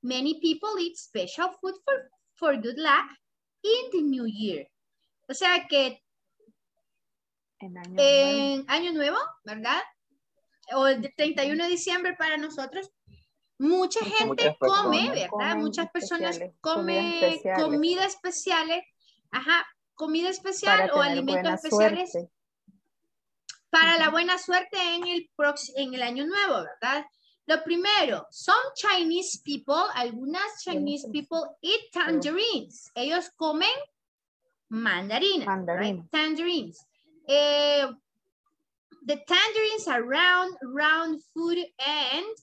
many people eat special food for, for good luck in the new year. O sea que En año nuevo. en Año Nuevo, ¿verdad? O el 31 de diciembre para nosotros, mucha gente Muchas come, ¿verdad? comen Muchas personas comen especiales. comida especiales, ajá, comida especial para o alimentos especiales suerte. para la buena suerte en el, en el año nuevo, ¿verdad? Lo primero, some Chinese people, algunas Chinese people eat tangerines. Ellos comen mandarinas, Mandarina. right? Tangerines. Eh, the tangerines are round, round food and,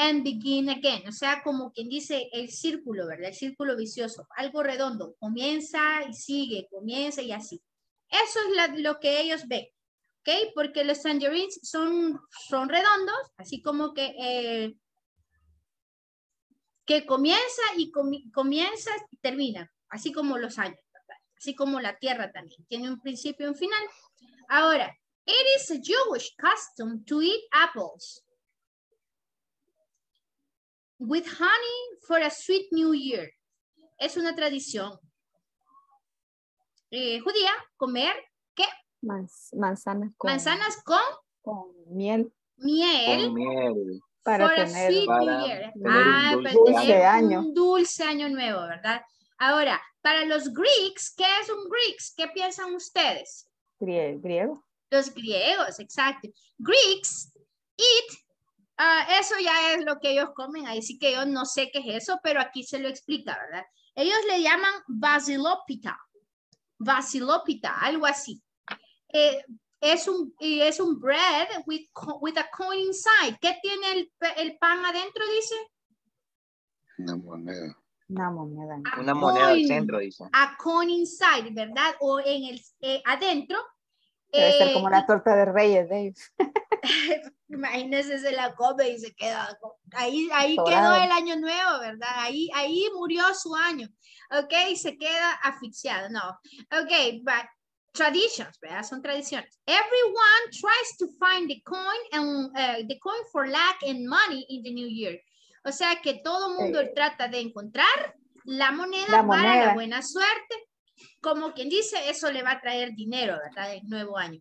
and begin again. O sea, como quien dice el círculo, ¿verdad? El círculo vicioso, algo redondo. Comienza y sigue, comienza y así. Eso es la- lo que ellos ven. ¿ok? Porque los tangerines son, son redondos, así como que eh, que comienza y comi- comienza y termina, así como los años, ¿verdad? así como la tierra también, tiene un principio y un final. Ahora, it is a Jewish custom to eat apples with honey for a sweet new year. Es una tradición eh, judía comer Manz- manzanas con, manzanas con con miel miel Con miel. para for a tener sweet para new year. tener un Ah, dulce para dulce tener año. un dulce año nuevo, ¿verdad? Ahora, para los Greeks, ¿qué es un Greeks? ¿Qué piensan ustedes? grie- griego. Los griegos, exacto. Greeks eat, ah, eso ya es lo que ellos comen, ahí sí que yo no sé qué es eso, pero aquí se lo explica, ¿verdad? Ellos le llaman basilopita, basilopita, algo así. Eh, es un, es un bread with, co- with a coin inside. ¿Qué tiene el, el pan adentro, dice? Una moneda. Una moneda. A Una moneda al coin. centro, dice. A coin inside, ¿verdad? O en el, eh, adentro. Debe ser eh, como la torta de reyes de ellos. Imagínese, se la come y se queda. Ahí, ahí quedó el año nuevo, ¿verdad? Ahí, ahí murió su año. Ok, se queda asfixiado. No. Ok, but traditions, ¿verdad? Son tradiciones. Everyone tries to find the coin and uh, the coin for luck and money in the new year. O sea que todo mundo Eh. trata de encontrar la moneda La para la moneda. buena suerte. Como quien dice, eso le va a traer dinero, ¿verdad? El nuevo año.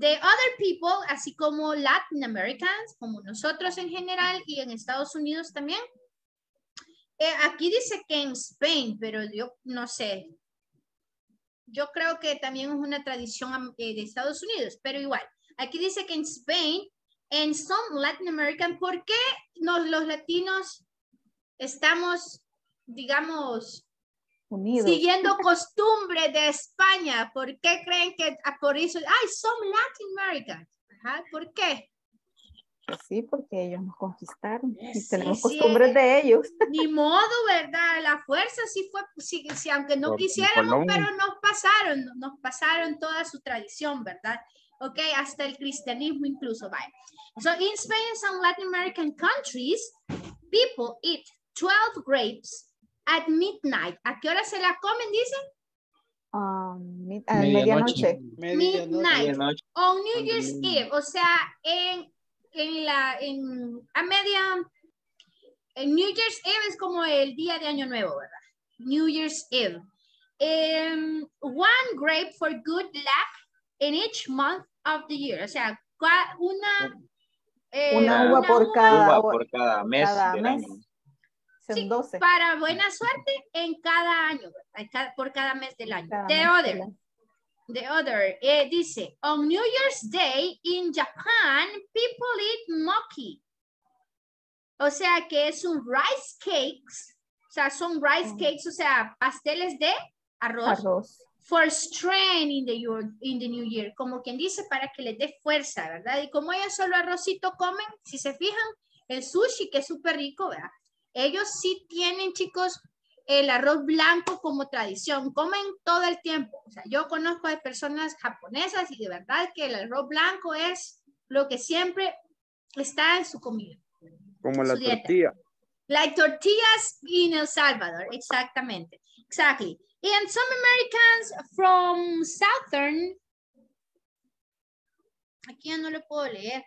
The other people, así como Latin Americans, como nosotros en general y en Estados Unidos también. Eh, aquí dice que en Spain, pero yo no sé. Yo creo que también es una tradición eh, de Estados Unidos, pero igual. Aquí dice que en Spain, en some Latin American, ¿por qué nos, los latinos estamos, digamos, Unidos. siguiendo costumbre de España. ¿Por qué creen que ah, por eso? Ay, son Latin Americans. Ajá, ¿Por qué? Sí, porque ellos nos conquistaron y Sí, tenemos sí, costumbres eh. de ellos. Ni modo, ¿verdad? La fuerza sí fue, sí, sí, aunque no Por- quisiéramos, pero nos pasaron, nos pasaron toda su tradición, ¿verdad? Ok, hasta el cristianismo incluso, vaya. So in Spain and some Latin American countries, people eat 12 grapes at midnight. ¿A qué hora se la comen, dicen? A Medianoche. medianoche. Midnight. On New Year's. Eve, o sea, en, en la, en, a media, en New Year's Eve es como el día de Año Nuevo, ¿verdad? New Year's Eve. Em, one grape for good luck in each month of the year, o sea, una, eh, Una uva por cada, Uva por cada mes cada del mes. año. Son Sí, 12. para buena suerte en cada año, ¿verdad? Ca- por cada mes del año. cada The other, del. The other, eh, dice, on New Year's Day in Japan, people eat mochi. O sea que es un rice cakes, o sea, son rice Oh. cakes, o sea, pasteles de arroz, Arroz. for strength in the, year- in the new year, como quien dice, para que les dé fuerza, ¿verdad? Y como ellos solo arrocito comen, si se fijan, el sushi, que es súper rico, ¿verdad? Ellos sí tienen, chicos, el arroz blanco como tradición, comen todo el tiempo. O sea, yo conozco de personas japonesas y de verdad que el arroz blanco es lo que siempre está en su comida. Como la tortilla. Like tortillas in El Salvador, exactamente. Exactly. And some Americans from Southern, aquí ya no lo puedo leer.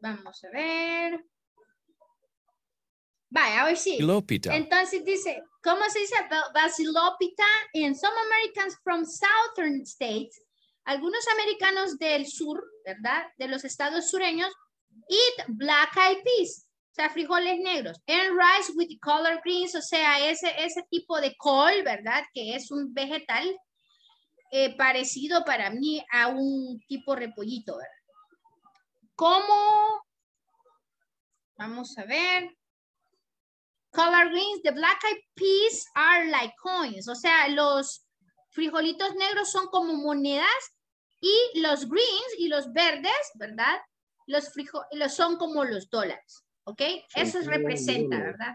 Vamos a ver. Vaya, a ver si. Ilopita. Entonces dice, ¿cómo se dice? Ba- Basilopita in some Americans from southern states, algunos americanos del sur, ¿verdad? De los estados sureños, eat black eyed peas, o sea, frijoles negros, and rice with color greens, o sea, ese, ese tipo de col, ¿verdad? Que es un vegetal eh, parecido para mí a un tipo repollito, ¿verdad? ¿Cómo? Vamos a ver. Color greens, the black eyed peas are like coins. O sea, los frijolitos negros son como monedas y los greens y los verdes, ¿verdad? Los frijoles son como los dólares. ¿Ok? Eso representa, ¿verdad?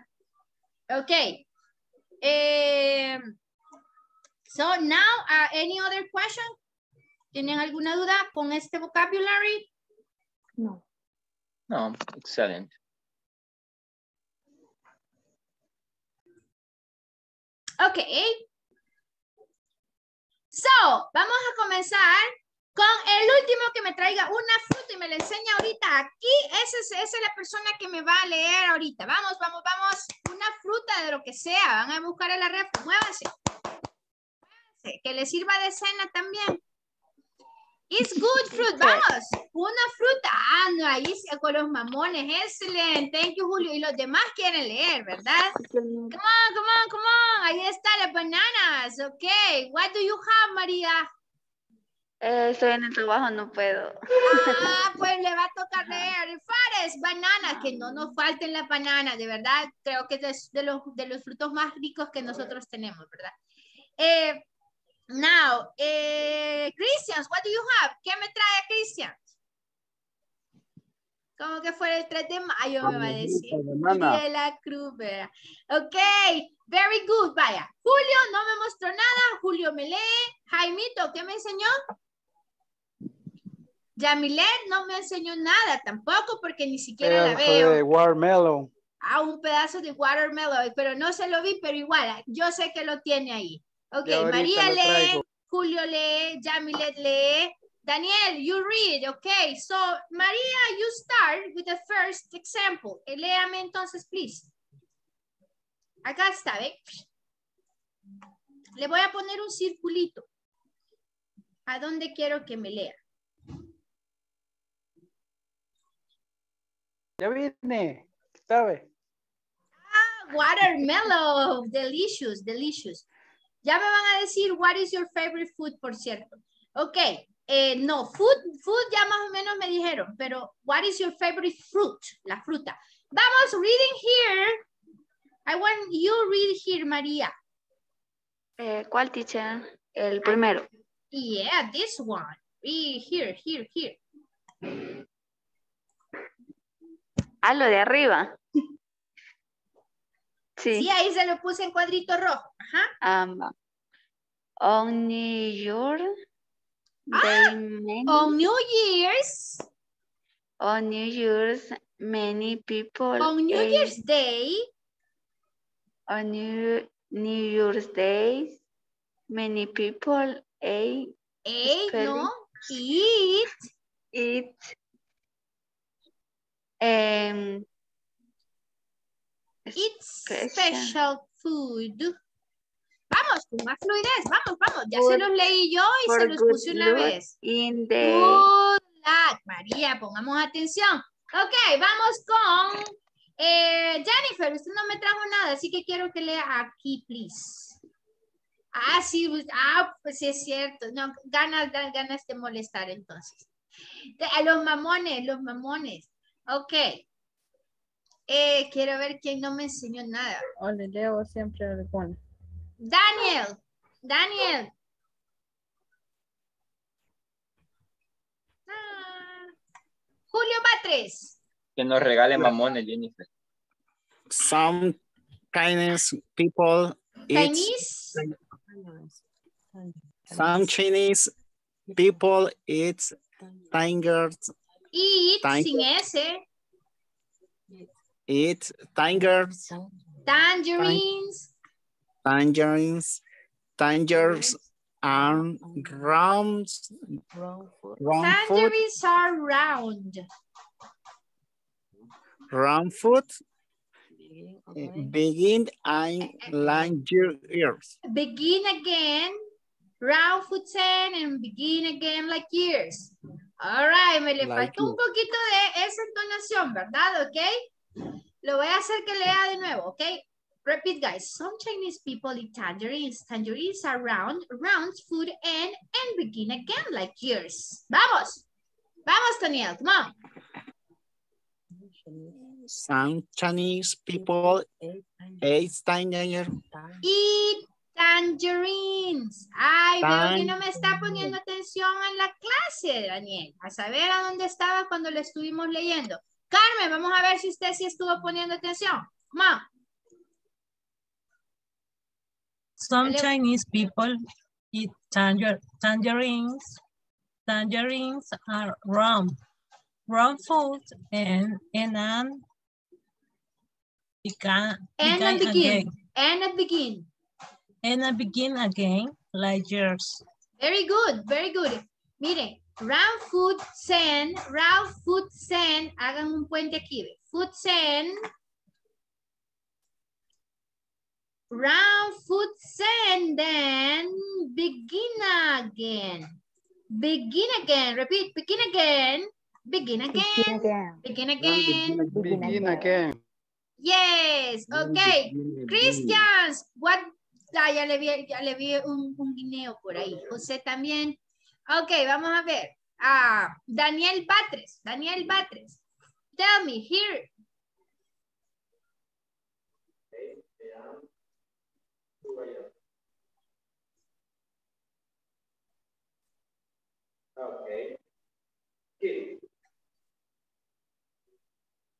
Ok. Eh, So now, uh, any other question? ¿Tienen alguna duda con este vocabulary? No. No, excelente. Ok. So, vamos a comenzar con el último que me traiga una fruta y me la enseña ahorita aquí. Esa es, esa es la persona que me va a leer ahorita. Vamos, vamos, vamos. Una fruta de lo que sea. Van a buscar en la red. Muévanse. Muévanse. Que le sirva de cena también. It's good fruit. Vamos. Una fruta. Ah, no, ahí con los mamones. Excelente. Thank you, Julio. Y los demás quieren leer, ¿verdad? Come on, come on, come on. Ahí está las bananas. Ok. What do you have, María? Eh, estoy en el trabajo, no puedo. Ah, pues le va a tocar leer. Fares, bananas, que no nos falten las bananas, de verdad. Creo que es de los, de los frutos más ricos que nosotros tenemos, ¿verdad? Eh, now, eh, Christians, what do you have? ¿Qué me trae Christian? Como que fuera el 3 de mayo, me va a decir. De la cruz, ¿verdad? Ok, very good, vaya. Julio no me mostró nada, Julio me lee. Jaimito, ¿qué me enseñó? Yamilet no me enseñó nada tampoco porque ni siquiera la Pedazo veo. de watermelon. Ah, un pedazo de watermelon, pero no se lo vi, pero igual, yo sé que lo tiene ahí. Ok, María lee. Julio lee, Yamilet lee, Daniel, you read, okay. So, María, you start with the first example. Eh, Léame entonces, please. Acá está, ¿ve? Le voy a poner un circulito. ¿A dónde quiero que me lea? Ya viene. ¿Sabe? Watermelon, delicious, delicious. Ya me van a decir, what is your favorite food, por cierto. Ok, eh, no, food, food ya más o menos me dijeron, pero what is your favorite fruit? La fruta. Vamos, reading here. I want you read here, María. Eh, ¿Cuál teacher? El primero. Yeah, this one. Read here, here, here. Ah, lo de arriba. Sí. Sí, ahí se lo puse en cuadrito rojo. Ajá. Amba. On New Year, many, On New Year's, on New Year's, many people on New ate- Year's Day, on New, New Year's Day, many people ate, Spelling. no, eat, eat um, It's Special. food. Vamos, con más fluidez, vamos, vamos. Ya se los leí yo y se los puse una vez. in the Good luck. María, pongamos atención. Ok, vamos con eh, Jennifer. Usted no me trajo nada, así que quiero que lea aquí, please. Ah, sí, pues- ah, pues sí es cierto. No, ganas, ganas de molestar entonces. De- a los mamones, los mamones. Ok. Eh, quiero ver quién no me enseñó nada. O le leo siempre alguna. Daniel, Daniel. Ah. Julio Batres. Que nos regale mamones, Jennifer. Some Chinese people eat Chinese. some Chinese people eat tigers Eat sin S. eat tigers Tangerines. tangerines tangerines and rounds round food Tangerines are round. round food begin and land your ears Begin again. Round foot 10 and begin again like years. All right, me le Like faltó un poquito de esa entonación, ¿verdad? ¿Ok? Lo voy a hacer que lea de nuevo, ¿ok? Repeat, guys. Some Chinese people eat tangerines. Tangerines are round, round food and, and begin again like years. Vamos. Vamos, Daniel, come on. some Chinese people eat tangerines. Ay, veo que no me está poniendo atención en la clase, Daniel. A saber a dónde estaba cuando le estuvimos leyendo. Carmen, vamos a ver si usted sí estuvo poniendo atención. On. Some. Chinese people eat tanger tangerines. Tangerines are round, round food and and an began, And began begin. again. And begin. And begin again like yours. Very good, very good. Miren, round food send, round food send, hagan un puente aquí. ve. Food send. Round food send, then begin again. Begin again, repeat, begin again. Begin again, again. begin again. Begin again. Yes, okay. Christians, what? Ah, ya le vi, ya le vi un, un guineo por ahí. José también. Ok, vamos a ver. Ah, Daniel Batres. Daniel Batres. Tell me here.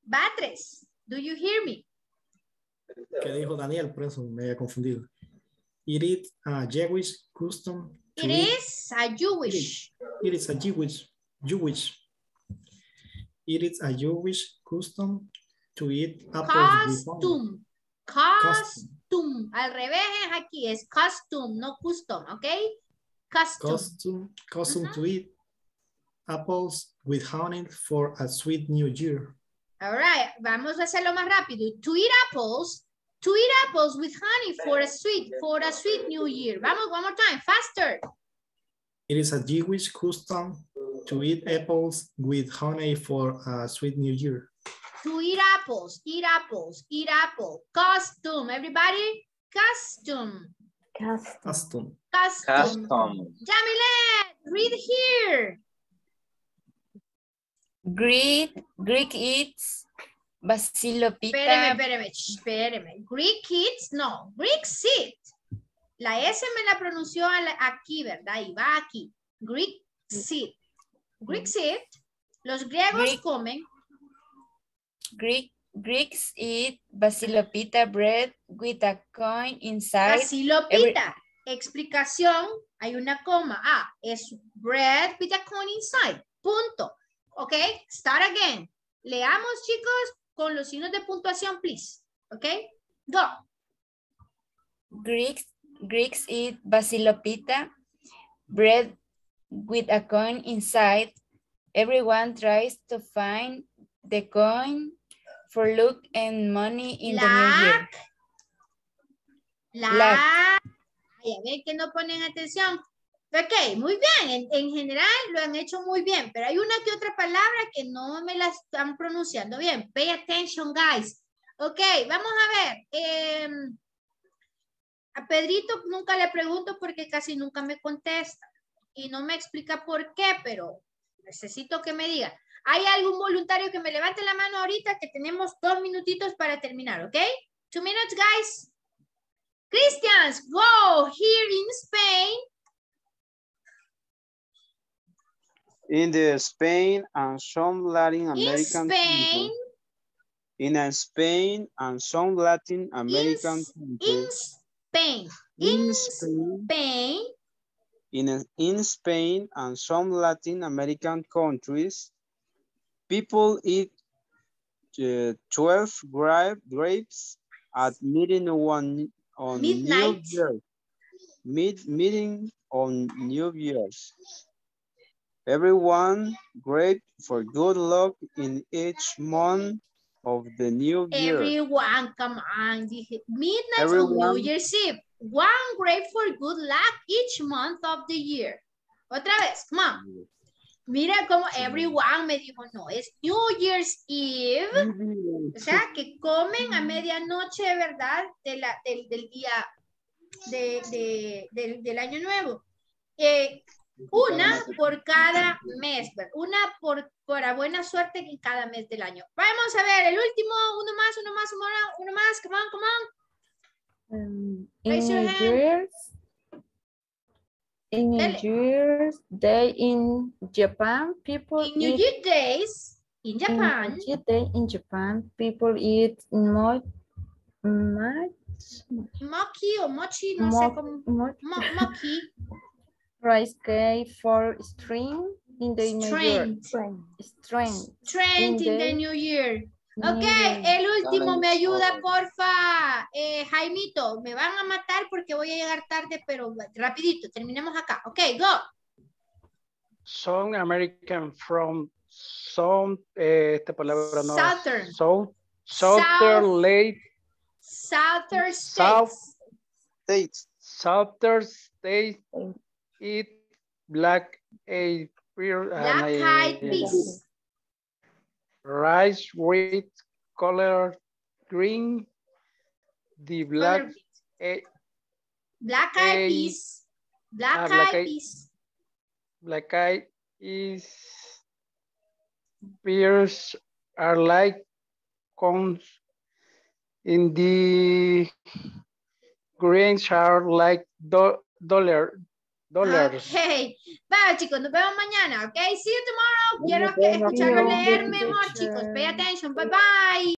Batres, do you hear me? que dijo Daniel, por eso me había confundido. It is a Jewish custom to It is a Jewish. It is a Jewish, Jewish. It is a Jewish custom to eat apples honey. Costume. Costume. Al revés es aquí, es costume, no custom, ¿ok? Custom, custom to eat apples with honey for a sweet new year. All right, vamos a hacerlo más rápido. To eat apples, to eat apples with honey for a sweet, for a sweet new year. Vamos, one more time, faster. It is a Jewish custom to eat apples with honey for a sweet new year. To eat apples, eat apples, eat apple. Costume, everybody. Costume, Custom. costume. Custom. Jamilet, read here. Greek, Greek eats basilopita. Espéreme, espéreme, espéreme. Greek kids, no, Greek seed. La S me la pronunció aquí, ¿verdad? Y va aquí. Greek seed. Greek seed. Los griegos Greek- comen Greek, Greeks eat basilopita bread with a coin inside. Basilopita. Explicación, hay una coma. Ah, es bread with a coin inside. Punto. Ok, start again. Leamos, chicos, con los signos de puntuación, please. Ok, go. Greeks, Greeks eat basilopita bread with a coin inside. Everyone tries to find the coin for luck and money in the new year. La. Ay, a ver que no ponen atención. Ok, muy bien. En, en general lo han hecho muy bien, pero hay una que otra palabra que no me la están pronunciando bien. Pay attention, guys. Ok, vamos a ver. em, a Pedrito nunca le pregunto porque casi nunca me contesta. Y no me explica por qué, pero necesito que me diga. ¿Hay algún voluntario que me levante la mano ahorita que tenemos dos minutitos para terminar, ok? Two minutes, guys. Christians, go here in Spain. In the Spain and some Latin In American Spain, countries. In Spain and some Latin American in countries. Spain, In in Spain, Spain, in, in Spain and some Latin American countries, people eat uh, 12 grape, grapes at meeting one on New Midnight. Year. Mid, meeting on New Year's. Everyone great for good luck in each month of the new year. everyone, come on. Midnight on New Everyone. Year's Eve. One grape for good luck each month of the year. Otra vez, come on. Mira cómo everyone me dijo, no, es New Year's Eve. O sea, que comen a medianoche, ¿verdad? De la, del, del día de, de- del, del año nuevo. Eh, una por cada mes, ¿verdad? una por, por buena suerte en cada mes del año. Vamos a ver, el último, uno más, uno más, uno más, uno más, come on, come on. Um, Raise in your New hand. Year's, in New. Year's Day in Japan, people In New eat Year days, in in New Japan, Day in Japan, people eat much, much Mochi o mochi, no sé cómo. Mo- mochi. Rice cake for string in the New Year. Strength. Strength. Trend in the new year. Ok, el último me ayuda, porfa. Eh, Jaimito, me van a matar porque voy a llegar tarde, pero rapidito, terminemos acá. Ok, go. Some American from some, eh, esta palabra no. Southern. South, Southern South. late, Southern South States. States. Southern state eat black eyed peas Black and, eyed eh, rice with color green. The black eh, Black eyed eh, peas. Black ah, eyed eyed- peas. black eyed is pears are like cones in the greens are like do, dollar dollars. Ok. Vaya, chicos, nos vemos mañana. Ok, see you tomorrow. Quiero que vemos, escucharlo tío. leer mejor, chicos. Pay attention. Bye bye.